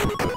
you.